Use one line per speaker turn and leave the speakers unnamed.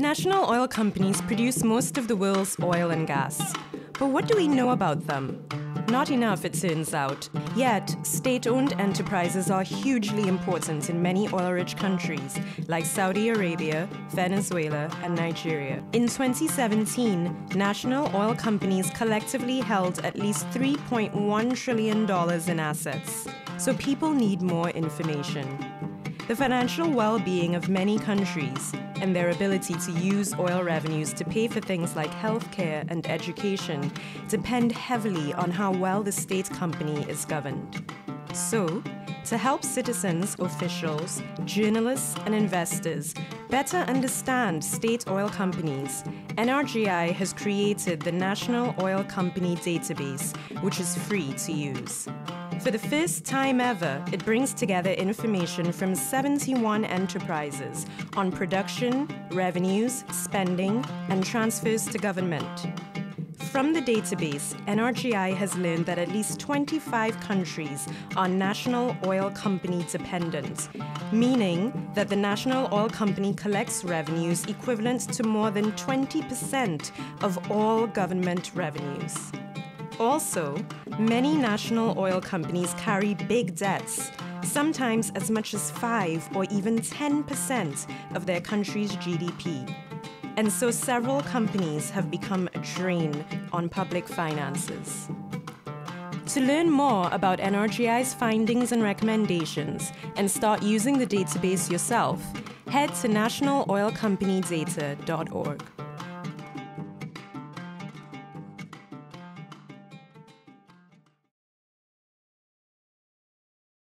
National oil companies produce most of the world's oil and gas. But what do we know about them? Not enough, it turns out. Yet, state owned enterprises are hugely important in many oil rich countries like Saudi Arabia, Venezuela, and Nigeria. In 2017, national oil companies collectively held at least $3.1 trillion in assets. So people need more information. The financial well being of many countries and their ability to use oil revenues to pay for things like healthcare and education depend heavily on how well the state company is governed. So, to help citizens, officials, journalists, and investors better understand state oil companies, NRGI has created the National Oil Company Database, which is free to use. For the first time ever, it brings together information from 71 enterprises on production, revenues, spending, and transfers to government. From the database, NRGI has learned that at least 25 countries are national oil company dependent, meaning that the national oil company collects revenues equivalent to more than 20% of all government revenues. Also, many national oil companies carry big debts, sometimes as much as 5 or even 10% of their country's GDP. And so several companies have become a drain on public finances. To learn more about NRGI's findings and recommendations and start using the database yourself, head to nationaloilcompanydata.org.